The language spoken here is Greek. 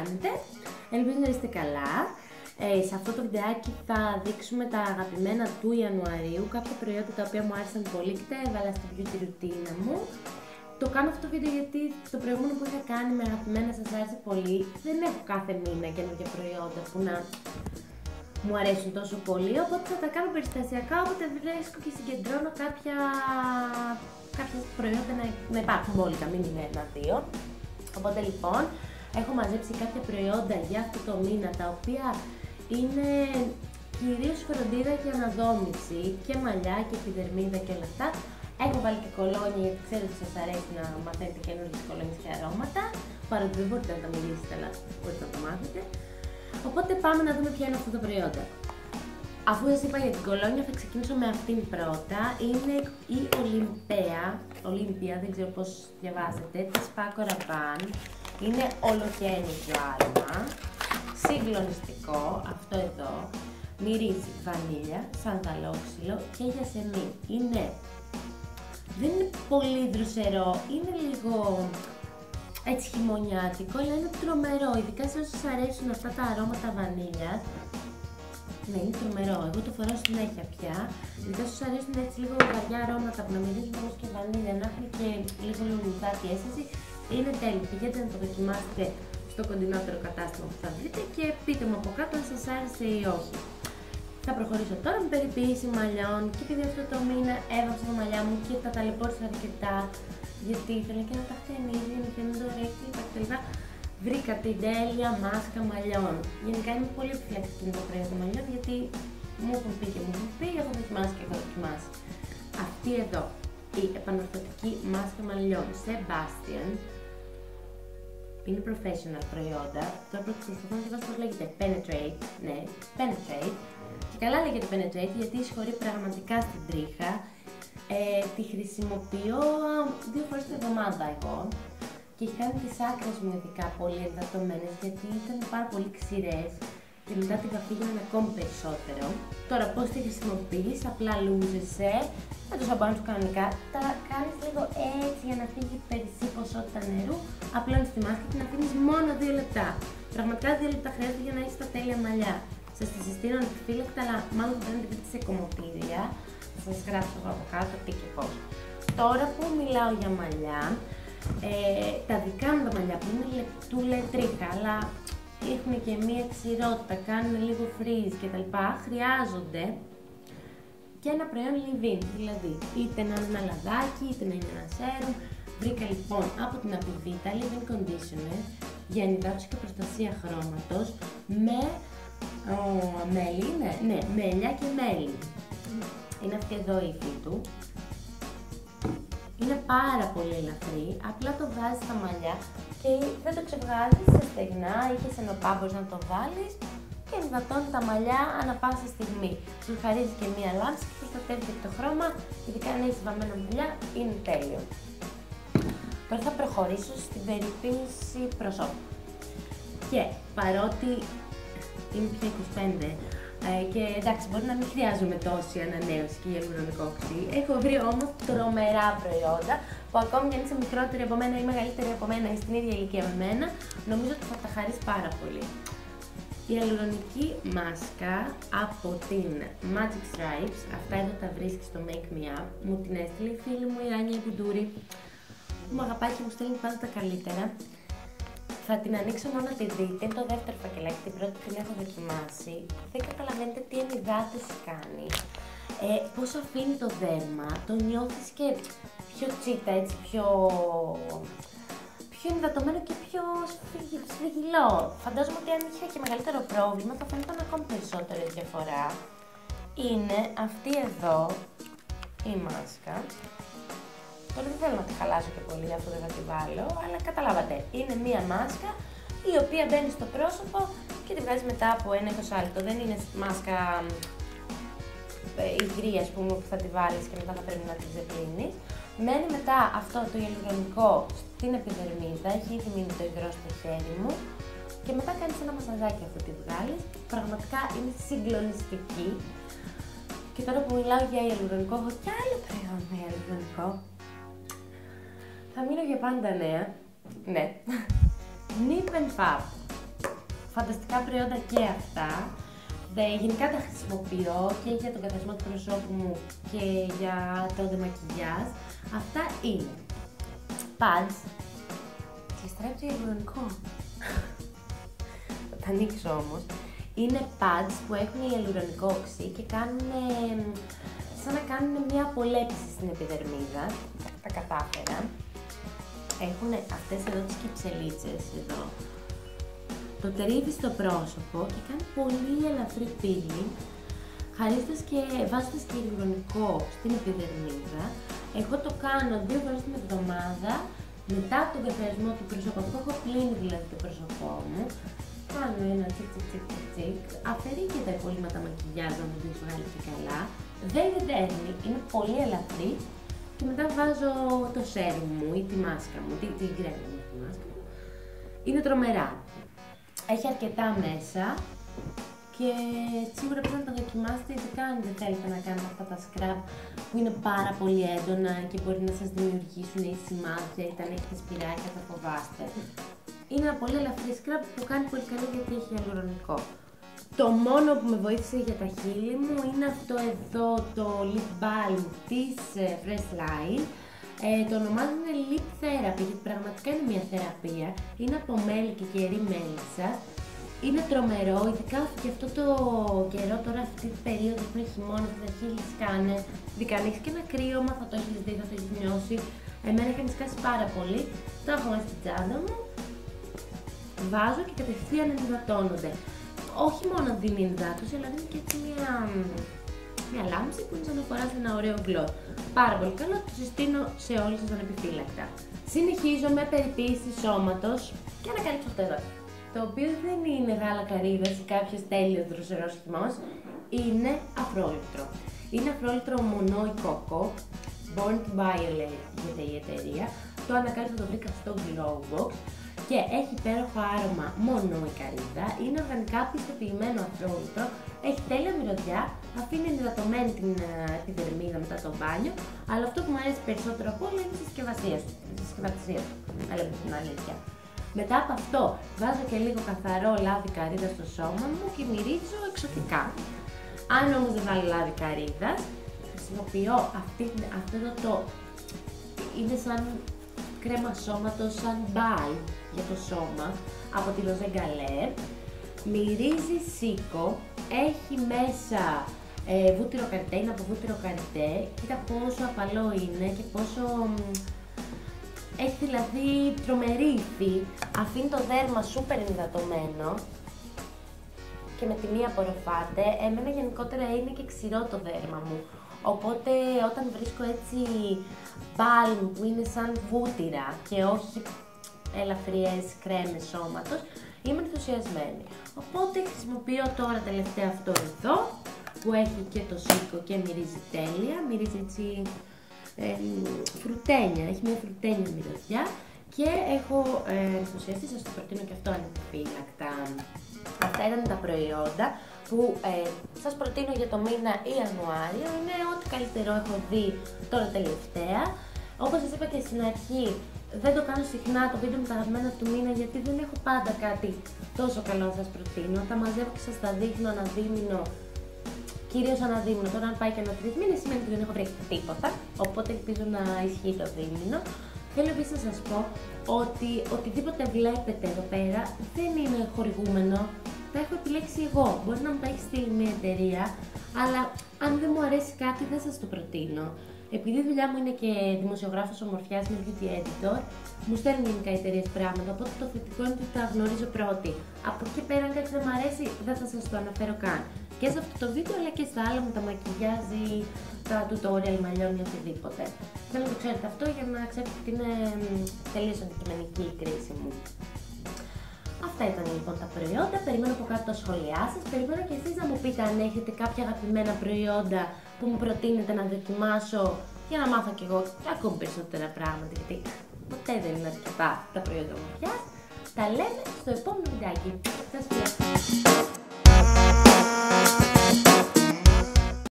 κάνετε. Ελπίζω να είστε καλά. Ε, σε αυτό το βιντεάκι θα δείξουμε τα αγαπημένα του Ιανουαρίου, κάποια προϊόντα τα οποία μου άρεσαν πολύ και τα έβαλα στην beauty ρουτίνα μου. Το κάνω αυτό το βίντεο γιατί το προηγούμενο που είχα κάνει με αγαπημένα σας άρεσε πολύ. Δεν έχω κάθε μήνα καινούργια προϊόντα που να μου αρέσουν τόσο πολύ, οπότε θα τα κάνω περιστασιακά, οπότε βρίσκω και συγκεντρώνω κάποια, κάποια προϊόντα να, να υπάρχουν μπόλικα, μην είναι ένα-δύο. Οπότε λοιπόν, έχω μαζέψει κάποια προϊόντα για αυτό το μήνα, τα οποία είναι κυρίως φροντίδα και αναδόμηση και μαλλιά και επιδερμίδα και όλα αυτά. Έχω βάλει και κολόνια γιατί ξέρω ότι σας αρέσει να μαθαίνετε καινούργιες κολόνιες και αρώματα, παρότι δεν μπορείτε να τα μιλήσετε, αλλά μπορείτε να το μάθετε. Οπότε πάμε να δούμε ποια είναι αυτά τα προϊόντα. Αφού σας είπα για την κολόνια θα ξεκινήσω με αυτήν πρώτα. Είναι η Olympéa, Olympia, δεν ξέρω πώς διαβάζεται, της Paco Rabanne. Είναι ολοκαίνουργιο άρωμα, συγκλονιστικό, αυτό εδώ. Μυρίζει βανίλια, σανταλόξυλο και γιασεμί. Είναι, δεν είναι πολύ δροσερό, είναι λίγο έτσι χειμωνιάτικο, αλλά είναι τρομερό, ειδικά σε όσους αρέσουν αυτά τα αρώματα βανίλιας. Ναι, είναι τρομερό. Εγώ το φοράω συνέχεια πια. Ειδικά σε όσους αρέσουν έτσι λίγο βαριά αρώματα που να μυρίζουν όμως και βανίλια, να έχουν και λίγο λουλουδάτη αίσθηση, είναι τέλειο. Πηγαίνετε να το δοκιμάσετε στο κοντινότερο κατάστημα που θα βρείτε και πείτε μου από κάτω αν σας άρεσε ή όχι. Θα προχωρήσω τώρα με περιποίηση μαλλιών και επειδή αυτό το μήνα έβαψα τα μαλλιά μου και τα ταλαιπώρησα αρκετά γιατί ήθελα και να τα χτενίζει για να φαίνονται ωραία κτλ. Βρήκα την τέλεια μάσκα μαλλιών. Γενικά είμαι πολύ επιφυλακτική με το προϊόν των μαλλιών γιατί μου έχουν πει και μου έχουν πει, έχω δοκιμάσει και έχω δοκιμάσει. Αυτή εδώ, η επανορθωτική μάσκα μαλλιών Sebastian, είναι professional προϊόντα. Τώρα προσπαθώ να διαβάσω πώς λέγεται. Penetrate, ναι, Penetrate. Και καλά λέγεται Penetrate γιατί εισχωρεί πραγματικά στην τρίχα ε, τη χρησιμοποιώ δύο φορές την εβδομάδα εγώ και έχει κάνει τις άκρες μου ειδικά πολύ ενδατωμένες γιατί ήταν πάρα πολύ ξηρές και μετά την καφή γίνανε ακόμη περισσότερο. Τώρα πώς τη χρησιμοποιείς, απλά λούζεσαι με το σαμπάνι σου κανονικά, τα κάνεις λίγο έτσι για να φύγει περισσή ποσότητα νερού, απλώνεις τη μάσκα και την αφήνεις μόνο 2 λεπτά. Πραγματικά 2 λεπτά χρειάζεται για να έχεις τα τέλεια μαλλιά. Σας τη συστήνω ανεπιφύλακτα, αλλά μάλλον δεν την βρείτε σε κομμωτήρια θα σας γράψω από κάτω τι και πώς. Τώρα που μιλάω για μαλλιά, ε, τα δικά μου τα μαλλιά που είναι λεπτούλα τρίχα, αλλά έχουν και μία ξηρότητα, κάνουν λίγο φρίζ και τα λοιπά, χρειάζονται και ένα προϊόν leave-in, δηλαδή είτε να είναι ένα λαδάκι, είτε να είναι ένα σέρουμ. Βρήκα λοιπόν από την Apivita Leave-in Conditioner για ενυδάτωση και προστασία χρώματος με ο, μέλι, ναι, ναι, μέλια και μέλι. Είναι αυτή εδώ η υφή του. Είναι πάρα πολύ ελαφρύ, απλά το βάζεις στα μαλλιά και δεν το ξεβγάζεις σε στεγνά ή και σε νοπά μπορείς να το βάλεις και ενυδατώνει τα μαλλιά ανά πάσα στιγμή. Σου χαρίζει και μία λάμψη και προστατεύει και το χρώμα, ειδικά αν έχεις βαμμένο μαλλιά, είναι τέλειο. Τώρα θα προχωρήσω στην περιποίηση προσώπου. Και παρότι είμαι πια 25, ε, και εντάξει, μπορεί να μην χρειάζομαι τόση ανανέωση και γελουρονικό οξύ. Έχω βρει όμως τρομερά προϊόντα που ακόμη αν είσαι μικρότερη από μένα ή μεγαλύτερη από μένα ή στην ίδια ηλικία με μένα, νομίζω ότι θα τα χαρίσει πάρα πολύ. Η αλουρονική μάσκα από την Magic Stripes, αυτά εδώ τα βρίσκεις στο Make Me Up, μου την έστειλε η φίλη μου η Άνια Κουντούρη, που μου αγαπάει και μου στέλνει πάντα τα καλύτερα. Θα την ανοίξω μόνο να τη δείτε. Είναι το δεύτερο φακελάκι, την πρώτη την έχω δοκιμάσει. Δεν καταλαβαίνετε τι ενυδάτες κάνει. Ε, πώς αφήνει το δέρμα, το νιώθεις και πιο τσίτα, έτσι πιο... πιο ενυδατωμένο και πιο σφυγγυλό. Φαντάζομαι ότι αν είχε και μεγαλύτερο πρόβλημα θα φαίνονταν ακόμη περισσότερη διαφορά. Είναι αυτή εδώ η μάσκα. Τώρα δεν θέλω να τη χαλάσω και πολύ αφού δεν θα τη βάλω, αλλά καταλάβατε. Είναι μία μάσκα η οποία μπαίνει στο πρόσωπο και τη βγάζει μετά από ένα 20 λεπτό. Δεν είναι μάσκα υγρή, ας πούμε, που θα τη βάλεις και μετά θα πρέπει να τη ζεπλύνεις. Μένει μετά αυτό το γελιγονικό στην επιδερμίδα, έχει ήδη μείνει το υγρό στο χέρι μου και μετά κάνεις ένα μασαζάκι αφού τη βγάλεις. Πραγματικά είναι συγκλονιστική. Και τώρα που μιλάω για ιαλουρονικό, έχω κι άλλο προϊόν με ιαλουρονικό θα μείνω για πάντα νέα. Ναι. Nip and Fab. φανταστικά προϊόντα και αυτά. Δε, γενικά τα χρησιμοποιώ και για τον καθαρισμό του προσώπου μου και για το δεμακιγιάζ. Αυτά είναι pads. Και στρέψει ηλεκτρονικό. Θα τα ανοίξω όμως. Είναι pads που έχουν ιαλουρονικό οξύ και κάνουν σαν να κάνουν μια απολέπιση στην επιδερμίδα. Τα κατάφερα. Έχουν αυτές εδώ τις κυψελίτσες εδώ. Το τρίβεις στο πρόσωπο και κάνει πολύ ελαφρύ πύλη, χαρίστας και βάζοντας και ηλεκτρονικό στην επιδερμίδα. Εγώ το κάνω δύο φορές την εβδομάδα, μετά τον καθαρισμό του προσώπου, έχω πλύνει δηλαδή το πρόσωπό μου, κάνω ένα τσικ τσικ τσικ τσικ τσικ, αφαιρεί και τα υπόλοιπα μακιγιάζ να μου το βγάλει και καλά, δεν δέρνει, είναι πολύ ελαφρύ και μετά βάζω το σέρι μου ή τη μάσκα μου, τη, τη γκρέμα μου, τη μάσκα μου. Είναι τρομερά. Έχει αρκετά μέσα και σίγουρα πρέπει να τα δοκιμάσετε ειδικά αν δεν θέλετε να κάνετε αυτά τα scrub που είναι πάρα πολύ έντονα και μπορεί να σας δημιουργήσουν ή σημάδια ή όταν έχετε σπυράκια θα φοβάστε. Είναι ένα πολύ ελαφρύ scrub που κάνει πολύ καλό γιατί έχει αλουρονικό. Το μόνο που με βοήθησε για τα χείλη μου είναι αυτό εδώ το lip balm της ε, Fresh Line. Ε, το ονομάζουν Lip Therapy γιατί πραγματικά είναι μια θεραπεία. Είναι από μέλι και κερί μέλισσα. Είναι τρομερό, ειδικά και αυτό το καιρό τώρα, αυτή την περίοδο που είναι χειμώνα, που τα χείλη σκάνε, ειδικά αν και ένα κρύωμα θα το έχεις δει, θα το έχεις νιώσει. Εμένα έχει σκάσει πάρα πολύ. Το έχω μέσα στην τσάντα μου. Βάζω και κατευθείαν ενυδατώνονται όχι μόνο δίνει ενδάτωση, αλλά δίνει και έτσι μια, μια λάμψη που είναι σαν να φοράς ένα ωραίο γκλό. Πάρα πολύ καλό, το συστήνω σε όλους σας ανεπιφύλακτα. Συνεχίζω με περιποίηση σώματος και ανακαλύψω αυτό εδώ. Το οποίο δεν είναι γάλα καρύδας ή κάποιος τέλειος δροσερός χυμός, είναι αφρόλυτρο. Είναι αφρόλυτρο μονό η κόκο, Born to Bio λέγεται η εταιρεία. Το ανακάλυψα το βρήκα στο Glowbox και έχει υπέροχο άρωμα μόνο η καρύδα, είναι οργανικά πιστοποιημένο αφρόλυτρο, έχει τέλεια μυρωδιά, αφήνει ενυδατωμένη την επιδερμίδα μετά το μπάνιο, αλλά αυτό που μου αρέσει περισσότερο από όλα είναι η συσκευασία του. Η συσκευασία του, αλλά την αλήθεια. Μετά από αυτό βάζω και λίγο καθαρό λάδι καρύδα στο σώμα μου και μυρίζω εξωτικά. Αν όμως δεν βάλω λάδι καρύδας, χρησιμοποιώ αυτή, αυτό εδώ το είναι σαν κρέμα σώματος σαν μπάλ για το σώμα από τη Ροζέ Μυρίζει σίκο, έχει μέσα ε, βούτυρο καριτέ, είναι από βούτυρο καριτέ. Κοίτα πόσο απαλό είναι και πόσο... Έχει δηλαδή τρομερή υφή, αφήνει το δέρμα σούπερ ενυδατωμένο και με τη μία απορροφάται. Εμένα γενικότερα είναι και ξηρό το δέρμα μου. Οπότε όταν βρίσκω έτσι balm που είναι σαν βούτυρα και όχι ελαφριές κρέμες σώματος, είμαι ενθουσιασμένη. Οπότε χρησιμοποιώ τώρα τελευταία αυτό εδώ, που έχει και το σίκο και μυρίζει τέλεια, μυρίζει έτσι ε, φρουτένια, έχει μια φρουτένια μυρωδιά και έχω ε, ενθουσιαστεί, σας το προτείνω και αυτό ανεπιφύλακτα. Αυτά ήταν τα προϊόντα που ε, σας προτείνω για το μήνα Ιανουάριο. Είναι ό,τι καλύτερο έχω δει τώρα τελευταία. Όπως σας είπα και στην αρχή, δεν το κάνω συχνά το βίντεο με τα αγαπημένα του μήνα γιατί δεν έχω πάντα κάτι τόσο καλό να σας προτείνω. Τα μαζεύω και σας τα δείχνω αναδίμηνο, κυρίως αναδίμηνο. Τώρα αν πάει και ένα τρεις μήνες σημαίνει ότι δεν έχω βρει τίποτα, οπότε ελπίζω να ισχύει το δίμηνο. Θέλω επίσης να σας πω ότι οτιδήποτε βλέπετε εδώ πέρα δεν είναι χορηγούμενο, τα έχω επιλέξει εγώ. Μπορεί να μου τα έχει στείλει μια εταιρεία, αλλά αν δεν μου αρέσει κάτι δεν σας το προτείνω. Επειδή η δουλειά μου είναι και δημοσιογράφος ομορφιάς με beauty editor, μου στέλνουν γενικά εταιρείες πράγματα. Οπότε το θετικό είναι ότι τα γνωρίζω πρώτη. Από εκεί πέρα, αν κάτι δεν μου αρέσει, δεν θα σας το αναφέρω καν. Και σε αυτό το βίντεο, αλλά και στα άλλα μου τα μακιγιάζει, τα tutorial μαλλιών ή οτιδήποτε. Θέλω να το ξέρετε αυτό για να ξέρετε ότι είναι τελείως αντικειμενική η κρίση μου. Αυτά ήταν λοιπόν τα προϊόντα. Περιμένω από κάτω τα σχόλιά σας. Περιμένω και εσείς να μου πείτε αν έχετε κάποια αγαπημένα προϊόντα που μου προτείνετε να δοκιμάσω για να μάθω κι εγώ ακόμη περισσότερα πράγματα. Γιατί ποτέ δεν είναι αρκετά τα προϊόντα μου Τα λέμε στο επόμενο βιντεάκι. Σας